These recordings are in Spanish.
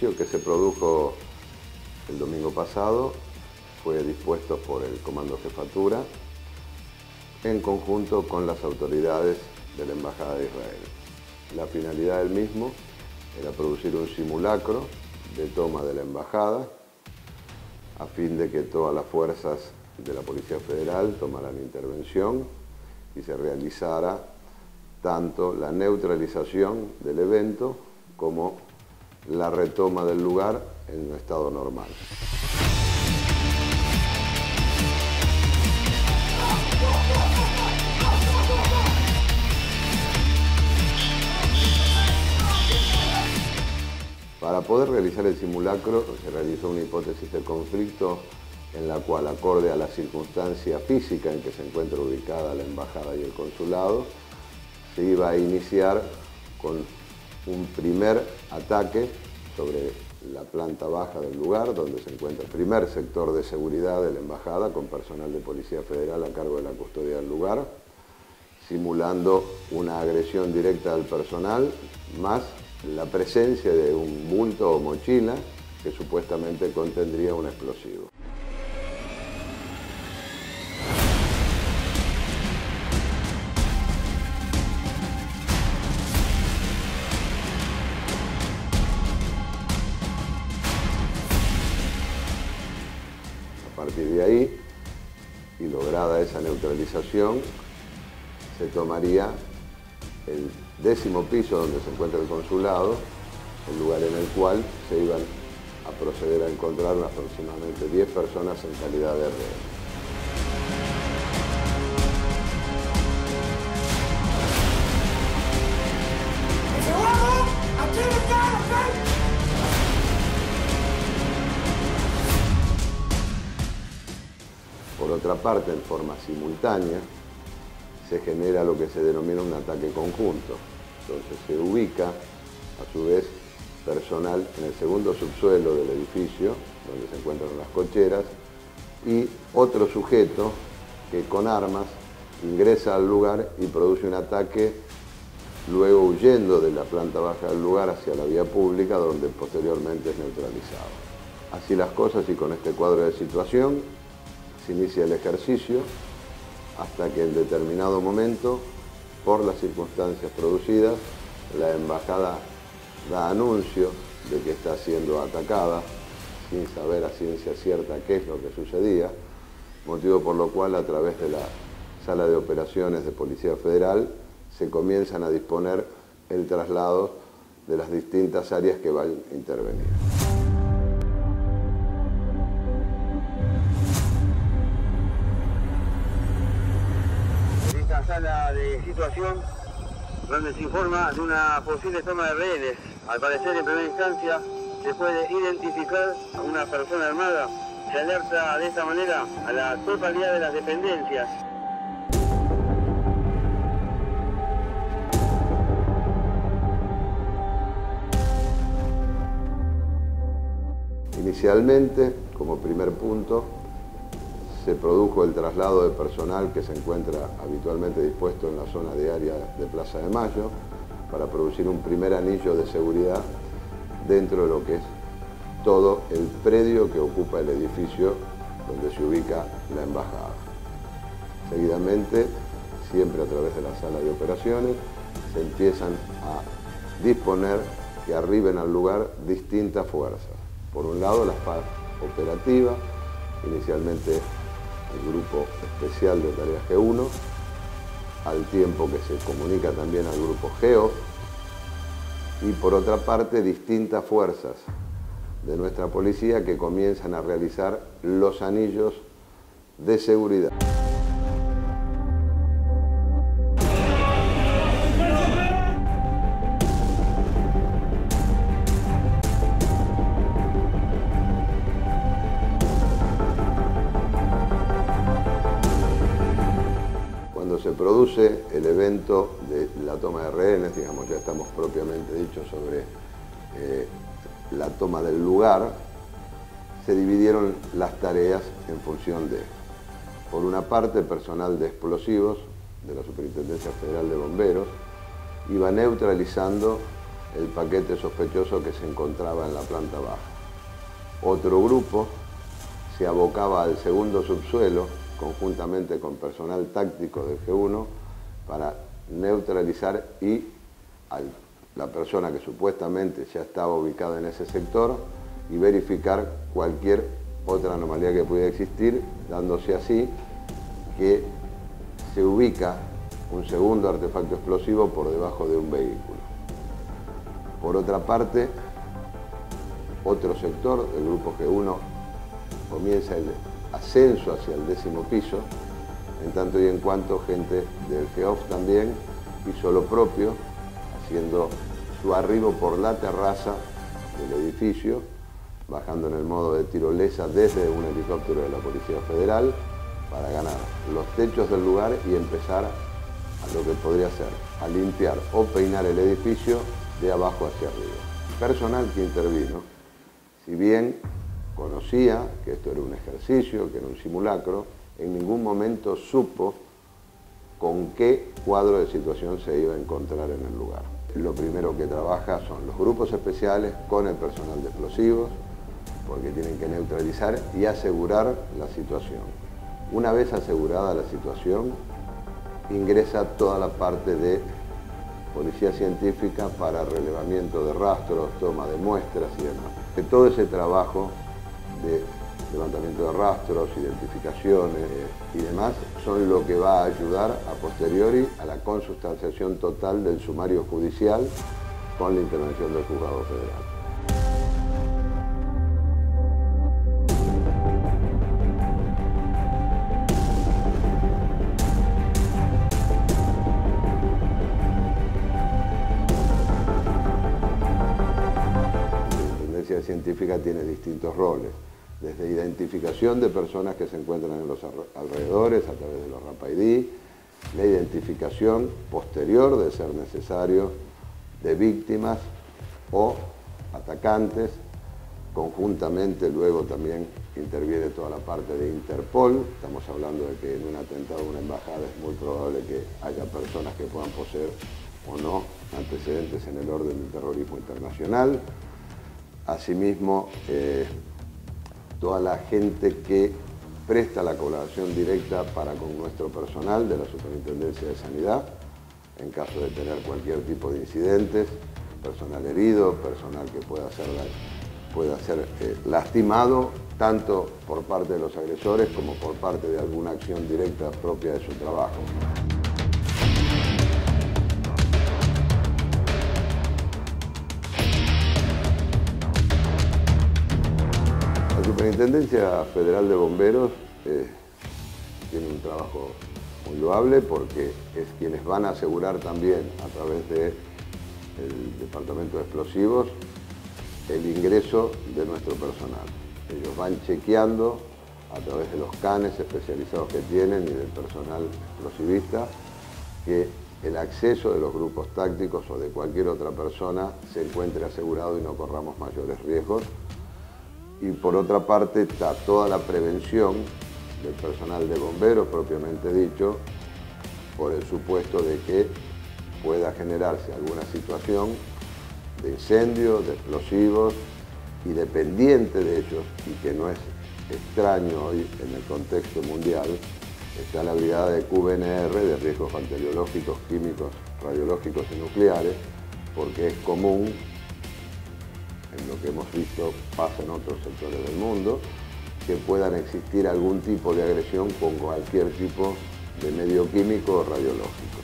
que se produjo el domingo pasado fue dispuesto por el Comando Jefatura en conjunto con las autoridades de la Embajada de Israel. La finalidad del mismo era producir un simulacro de toma de la embajada a fin de que todas las fuerzas de la Policía Federal tomaran intervención y se realizara tanto la neutralización del evento como la retoma del lugar en un estado normal. Para poder realizar el simulacro se realizó una hipótesis de conflicto en la cual, acorde a la circunstancia física en que se encuentra ubicada la embajada y el consulado, se iba a iniciar con un primer ataque sobre la planta baja del lugar, donde se encuentra el primer sector de seguridad de la embajada, con personal de Policía Federal a cargo de la custodia del lugar, simulando una agresión directa al personal, más la presencia de un bulto o mochila que supuestamente contendría un explosivo. Y lograda esa neutralización, se tomaría el décimo piso donde se encuentra el consulado, el lugar en el cual se iban a proceder a encontrar aproximadamente 10 personas en calidad de rehén. Otra parte, en forma simultánea, se genera lo que se denomina un ataque conjunto. Entonces se ubica, a su vez, personal en el segundo subsuelo del edificio, donde se encuentran las cocheras, y otro sujeto que con armas ingresa al lugar y produce un ataque, luego huyendo de la planta baja del lugar hacia la vía pública, donde posteriormente es neutralizado. Así las cosas y con este cuadro de situación se inicia el ejercicio hasta que en determinado momento, por las circunstancias producidas, la embajada da anuncio de que está siendo atacada, sin saber a ciencia cierta qué es lo que sucedía, motivo por lo cual a través de la sala de operaciones de Policía Federal se comienzan a disponer el traslado de las distintas áreas que van a intervenir. Sala de situación donde se informa de una posible toma de rehenes. Al parecer, en primera instancia, se puede identificar a una persona armada. Se alerta de esta manera a la totalidad de las dependencias. Inicialmente, como primer punto, se produjo el traslado de personal que se encuentra habitualmente dispuesto en la zona de área de Plaza de Mayo para producir un primer anillo de seguridad dentro de lo que es todo el predio que ocupa el edificio donde se ubica la embajada. Seguidamente, siempre a través de la sala de operaciones, se empiezan a disponer que arriben al lugar distintas fuerzas. Por un lado, la FARC operativa, inicialmente el grupo especial de tareas G1, al tiempo que se comunica también al grupo GEO, y por otra parte distintas fuerzas de nuestra policía que comienzan a realizar los anillos de seguridad. Produce el evento de la toma de rehenes, digamos, ya estamos propiamente dicho sobre eh, la toma del lugar, se dividieron las tareas en función de, por una parte, personal de explosivos de la Superintendencia Federal de Bomberos, iba neutralizando el paquete sospechoso que se encontraba en la planta baja. Otro grupo se abocaba al segundo subsuelo, conjuntamente con personal táctico del G1, para neutralizar y a la persona que supuestamente ya estaba ubicada en ese sector y verificar cualquier otra anomalía que pudiera existir, dándose así que se ubica un segundo artefacto explosivo por debajo de un vehículo. Por otra parte, otro sector del grupo G1 comienza el ascenso hacia el décimo piso, en tanto y en cuanto gente del GEOF también hizo lo propio, haciendo su arribo por la terraza del edificio, bajando en el modo de tirolesa desde un helicóptero de la Policía Federal para ganar los techos del lugar y empezar a lo que podría ser, a limpiar o peinar el edificio de abajo hacia arriba. Personal que intervino, si bien conocía que esto era un ejercicio, que era un simulacro, en ningún momento supo con qué cuadro de situación se iba a encontrar en el lugar. Lo primero que trabaja son los grupos especiales con el personal de explosivos, porque tienen que neutralizar y asegurar la situación. Una vez asegurada la situación, ingresa toda la parte de policía científica para relevamiento de rastros, toma de muestras y demás. Todo ese trabajo de levantamiento de rastros, identificaciones y demás son lo que va a ayudar a posteriori a la consustanciación total del sumario judicial con la intervención del juzgado federal. científica tiene distintos roles, desde identificación de personas que se encuentran en los alrededores a través de los RAPID, la identificación posterior, de ser necesario, de víctimas o atacantes, conjuntamente luego también interviene toda la parte de Interpol, estamos hablando de que en un atentado a una embajada es muy probable que haya personas que puedan poseer o no antecedentes en el orden del terrorismo internacional, Asimismo, eh, toda la gente que presta la colaboración directa para con nuestro personal de la Superintendencia de Sanidad, en caso de tener cualquier tipo de incidentes, personal herido, personal que pueda ser, pueda ser eh, lastimado, tanto por parte de los agresores como por parte de alguna acción directa propia de su trabajo. Superintendencia Federal de Bomberos eh, tiene un trabajo muy loable porque es quienes van a asegurar también a través del Departamento de Explosivos el ingreso de nuestro personal. Ellos van chequeando a través de los canes especializados que tienen y del personal explosivista que el acceso de los grupos tácticos o de cualquier otra persona se encuentre asegurado y no corramos mayores riesgos y por otra parte está toda la prevención del personal de bomberos propiamente dicho, por el supuesto de que pueda generarse alguna situación de incendio, de explosivos y dependiente de ellos, y que no es extraño hoy en el contexto mundial, está la brigada de QBNR de riesgos bacteriológicos, químicos, radiológicos y nucleares, porque es común lo que hemos visto pasa en otros sectores del mundo, que puedan existir algún tipo de agresión con cualquier tipo de medio químico o radiológico.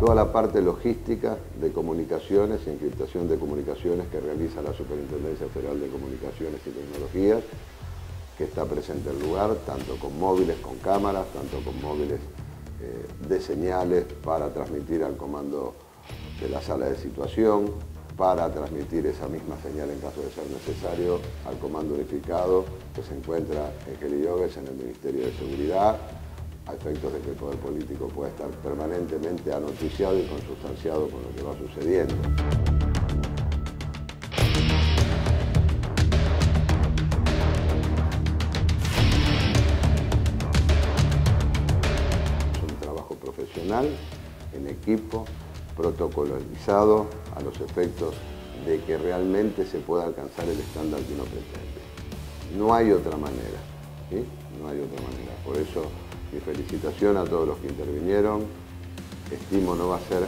Toda la parte logística de comunicaciones encriptación de comunicaciones que realiza la Superintendencia Federal de Comunicaciones y Tecnologías, que está presente en el lugar, tanto con móviles, con cámaras, tanto con móviles de señales para transmitir al comando de la sala de situación, para transmitir esa misma señal en caso de ser necesario al comando unificado que se encuentra en Geliogues, en el Ministerio de Seguridad, a efectos de que el poder político pueda estar permanentemente anoticiado y consustanciado con lo que va sucediendo. Equipo, protocolarizado a los efectos de que realmente se pueda alcanzar el estándar que uno pretende. No hay otra manera, ¿sí? No hay otra manera. Por eso mi felicitación a todos los que intervinieron. Estimo no va a ser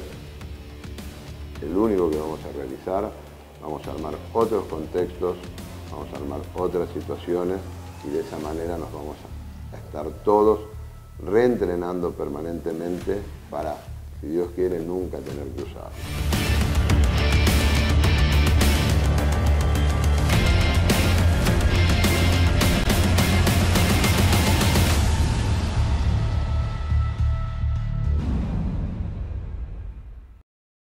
el único que vamos a realizar. Vamos a armar otros contextos, vamos a armar otras situaciones y de esa manera nos vamos a estar todos reentrenando permanentemente para, si Dios quiere, nunca tener que usarlo.